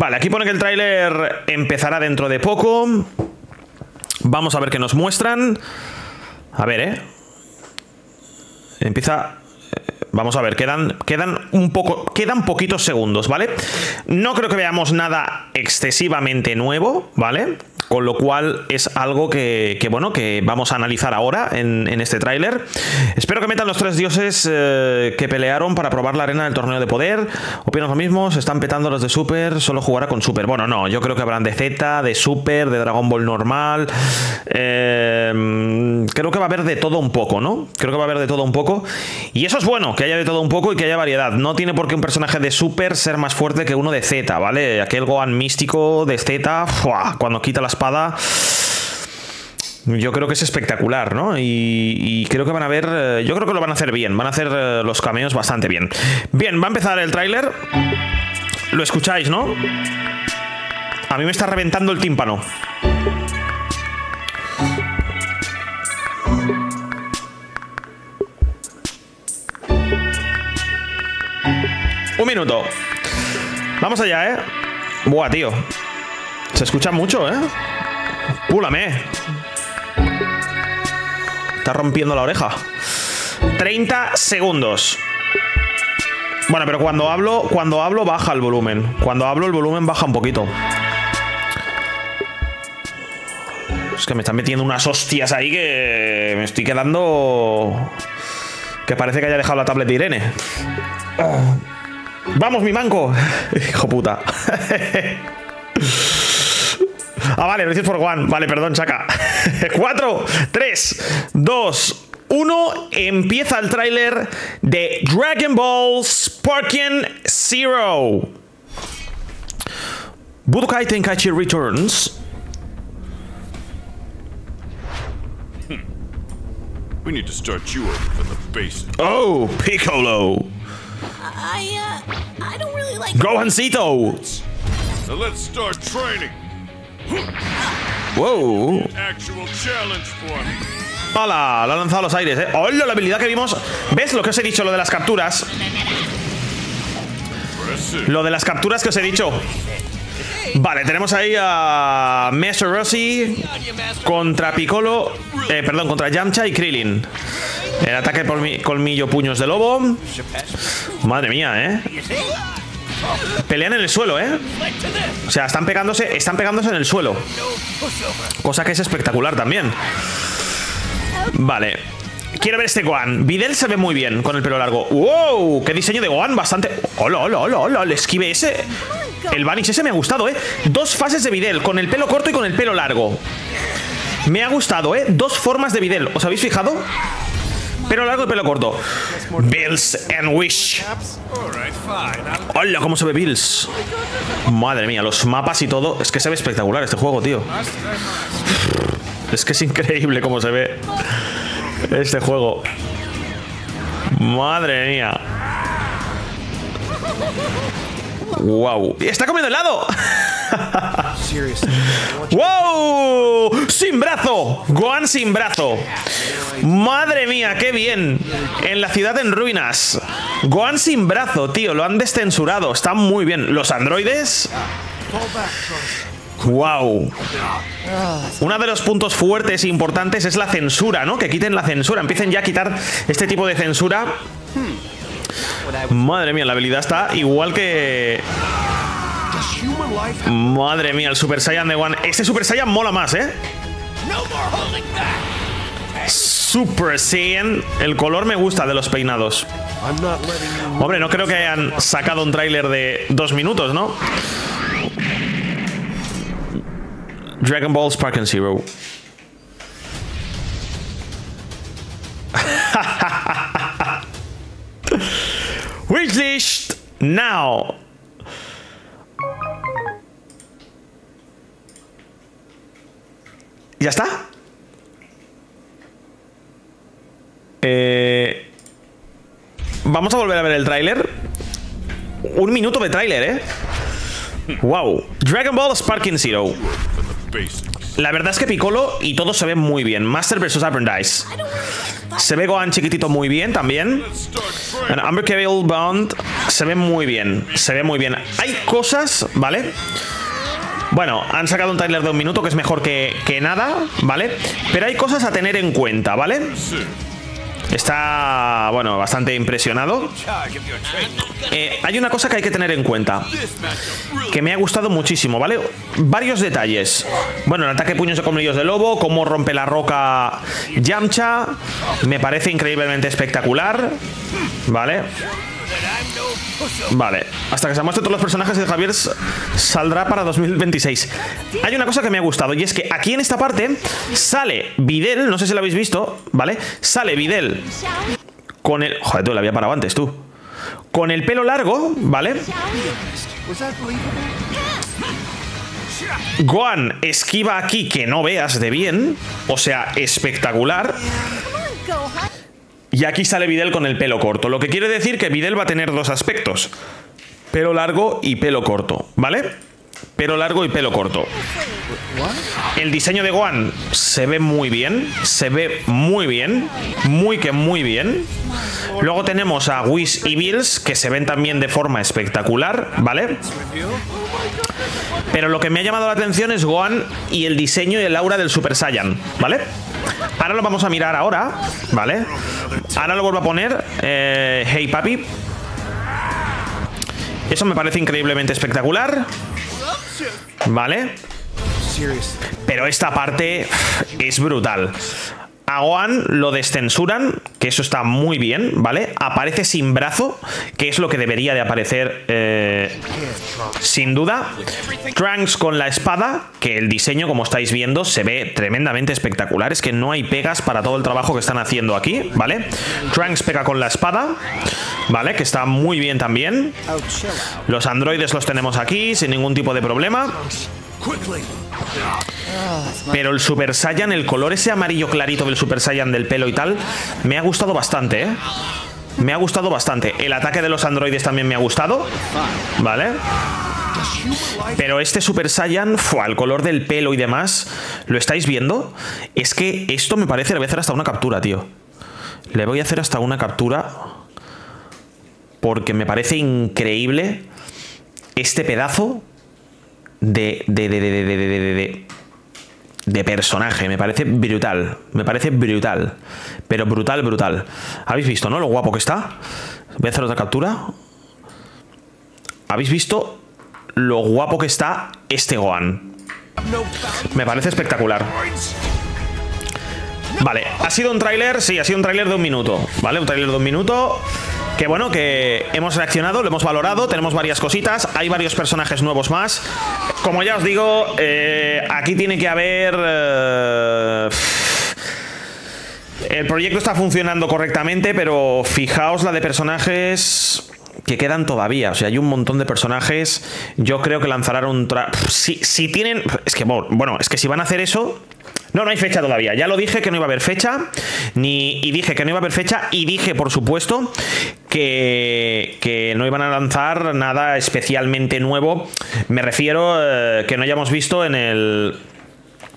Vale, aquí pone que el tráiler empezará dentro de poco. Vamos a ver qué nos muestran. A ver, ¿eh? Empieza Vamos a ver, quedan, quedan un poco, quedan poquitos segundos, ¿vale? No creo que veamos nada excesivamente nuevo, ¿vale? Con lo cual es algo que, bueno, que vamos a analizar ahora en, este tráiler. Espero que metan los tres dioses eh, que pelearon para probar la arena del torneo de poder. Opinas lo mismo, se están petando los de Super, solo jugará con Super. Bueno, no, yo creo que habrán de Z, de Super, de Dragon Ball normal. Eh, creo que va a haber de todo un poco, ¿no? Creo que va a haber de todo un poco. Y eso es bueno, que haya de todo un poco y que haya variedad. No tiene por qué un personaje de Super ser más fuerte que uno de Z, ¿vale? Aquel Gohan místico de Z, cuando quita la espada... Yo creo que es espectacular, ¿no? Y, creo que van a ver. Eh, yo creo que lo van a hacer bien. Van a hacer eh, los cameos bastante bien. Bien, va a empezar el tráiler. Lo escucháis, ¿no? A mí me está reventando el tímpano. Un minuto. Vamos allá, ¿eh? Buah, tío. Se escucha mucho, ¿eh? Púlame. Está rompiendo la oreja. 30 segundos. Bueno, pero cuando hablo, cuando hablo baja el volumen. Cuando hablo el volumen baja un poquito. Es que me están metiendo unas hostias ahí que me estoy quedando... Que parece que haya dejado la tablet de Irene. ¡Vamos, mi manco! Hijo puta. ah, vale, Resident for One. Vale, perdón, chaca. 4, 3, 2, 1. Empieza el tráiler de Dragon Ball Sparking Zero. Budokai Tenkaichi Returns. We need to start you over from the base. Oh, Piccolo. I, uh, I don't really like Gohancito! Let's start training. Wow. ¡Hala! Lo ha lanzado a los aires, ¿eh? ¡Hola! La habilidad que vimos. ¿Ves lo que os he dicho? Lo de las capturas. Lo de las capturas que os he dicho. Vale, tenemos ahí a Master Rossi contra Piccolo, eh, perdón, contra Yamcha y Krillin. El ataque por mi colmillo puños de lobo. Madre mía, ¿eh? Pelean en el suelo, ¿eh? O sea, están pegándose, están pegándose en el suelo. Cosa que es espectacular también. Vale. Quiero ver este Gohan. Videl se ve muy bien con el pelo largo. ¡Wow! ¡Qué diseño de Gohan! Bastante... ¡Hola, hola, hola, hola! El esquive ese... El Vanish ese me ha gustado, ¿eh? Dos fases de Videl, con el pelo corto y con el pelo largo. Me ha gustado, ¿eh? Dos formas de Videl. ¿Os habéis fijado? Pelo largo y pelo corto. Bills and Wish. Hola, cómo se ve Bills. Madre mía, los mapas y todo. Es que se ve espectacular este juego, tío. Es que es increíble cómo se ve este juego. Madre mía. ¡Wow! ¡Está comiendo helado! ¡Wow! ¡Sin brazo! Gohan sin brazo. ¡Madre mía, qué bien! En la ciudad en ruinas. Gohan sin brazo, tío. Lo han descensurado. Está muy bien. Los androides... ¡Wow! Uno de los puntos fuertes e importantes es la censura, ¿no? Que quiten la censura. Empiecen ya a quitar este tipo de censura Madre mía, la habilidad está igual que... Madre mía, el Super Saiyan de One. Este Super Saiyan mola más, ¿eh? Super Saiyan. El color me gusta de los peinados. Hombre, no creo que hayan sacado un tráiler de dos minutos, ¿no? Dragon Ball Spark and Zero. Wishlist now. ¿Ya está? Eh, vamos a volver a ver el tráiler. Un minuto de tráiler, ¿eh? Wow. Dragon Ball Sparking Zero. La verdad es que Piccolo y todo se ve muy bien. Master vs. Apprentice. Se ve Gohan chiquitito muy bien también. Amber Cable Bond se ve muy bien. Se ve muy bien. Hay cosas, ¿vale? Bueno, han sacado un trailer de un minuto que es mejor que, nada, ¿vale? Pero hay cosas a tener en cuenta, ¿vale? Está, bueno, bastante impresionado. Eh, hay una cosa que hay que tener en cuenta, que me ha gustado muchísimo, ¿vale? Varios detalles. Bueno, el ataque puños de colmillos de lobo, cómo rompe la roca Yamcha, me parece increíblemente espectacular, ¿vale? Vale, hasta que se muestren todos los personajes de Javier saldrá para 2026. Hay una cosa que me ha gustado y es que aquí en esta parte sale Videl, no sé si lo habéis visto, ¿vale? Sale Videl con el... Joder, tú la había parado antes, tú. Con el pelo largo, ¿vale? Gohan esquiva aquí que no veas de bien, o sea, espectacular. Y aquí sale Videl con el pelo corto. Lo que quiere decir que Videl va a tener dos aspectos. Pelo largo y pelo corto, ¿vale? Pelo largo y pelo corto. El diseño de Gohan se ve muy bien. Se ve muy bien. Muy que muy bien. Luego tenemos a Whis y Bills, que se ven también de forma espectacular, ¿vale? Pero lo que me ha llamado la atención es Gohan y el diseño y el aura del Super Saiyan, ¿vale? Ahora lo vamos a mirar ahora, ¿vale? Ahora lo vuelvo a poner. Eh, hey, papi. Eso me parece increíblemente espectacular. ¿Vale? Pero esta parte es brutal. A Gohan lo descensuran, que eso está muy bien, ¿vale? Aparece sin brazo, que es lo que debería de aparecer eh, sin duda. Trunks con la espada, que el diseño, como estáis viendo, se ve tremendamente espectacular. Es que no hay pegas para todo el trabajo que están haciendo aquí, ¿vale? Trunks pega con la espada, ¿vale? Que está muy bien también. Los androides los tenemos aquí sin ningún tipo de problema. Pero el Super Saiyan, el color ese amarillo clarito del Super Saiyan del pelo y tal, me ha gustado bastante, ¿eh? Me ha gustado bastante. El ataque de los androides también me ha gustado. ¿Vale? Pero este Super Saiyan, fue al color del pelo y demás, ¿lo estáis viendo? Es que esto me parece, le voy a hacer hasta una captura, tío. Le voy a hacer hasta una captura porque me parece increíble este pedazo de, de, de, de, de, de, de personaje. Me parece brutal. Me parece brutal. Pero brutal, brutal. ¿Habéis visto, no? Lo guapo que está. Voy a hacer otra captura. ¿Habéis visto lo guapo que está este Gohan? Me parece espectacular. Vale, ¿ha sido un tráiler? Sí, ha sido un tráiler de un minuto. ¿Vale? Un tráiler de un minuto. Que bueno, que hemos reaccionado, lo hemos valorado, tenemos varias cositas, hay varios personajes nuevos más. Como ya os digo, eh, aquí tiene que haber... Eh, el proyecto está funcionando correctamente, pero fijaos la de personajes que quedan todavía. O sea, hay un montón de personajes. Yo creo que lanzarán un... Si, si tienen... Es que, bueno, es que si van a hacer eso... No, no hay fecha todavía. Ya lo dije que no iba a haber fecha. Ni, y dije que no iba a haber fecha. Y dije, por supuesto, que, que no iban a lanzar nada especialmente nuevo. Me refiero eh, que no hayamos visto en el.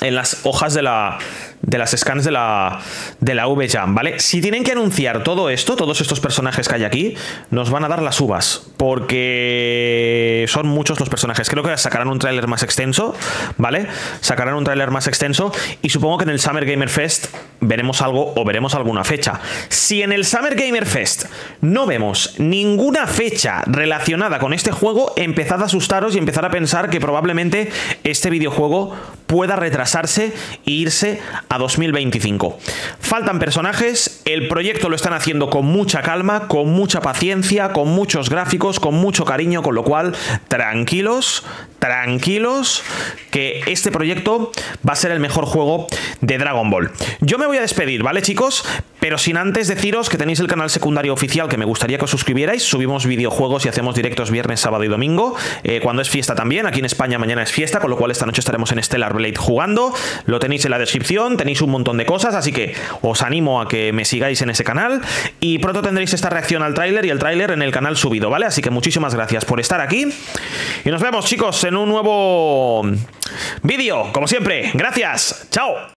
En las hojas de la, de las scans de la, de la V-Jam, ¿vale? Si tienen que anunciar todo esto, todos estos personajes que hay aquí, nos van a dar las uvas, porque son muchos los personajes. Creo que sacarán un tráiler más extenso, ¿vale? Sacarán un tráiler más extenso y supongo que en el Summer Gamer Fest veremos algo o veremos alguna fecha. Si en el Summer Gamer Fest no vemos ninguna fecha relacionada con este juego, empezad a asustaros y empezar a pensar que probablemente este videojuego pueda retrasarse e irse a 2025. Faltan personajes, el proyecto lo están haciendo con mucha calma, con mucha paciencia, con muchos gráficos, con mucho cariño, con lo cual tranquilos, tranquilos, que este proyecto va a ser el mejor juego de Dragon Ball. Yo me voy voy a despedir, ¿vale, chicos? Pero sin antes deciros que tenéis el canal secundario oficial que me gustaría que os suscribierais. Subimos videojuegos y hacemos directos viernes, sábado y domingo. Eh, cuando es fiesta también, aquí en España mañana es fiesta, con lo cual esta noche estaremos en Stellar Blade jugando. Lo tenéis en la descripción, tenéis un montón de cosas, así que os animo a que me sigáis en ese canal. Y pronto tendréis esta reacción al tráiler y el tráiler en el canal subido, ¿vale? Así que muchísimas gracias por estar aquí. Y nos vemos, chicos, en un nuevo vídeo, como siempre. Gracias. Chao.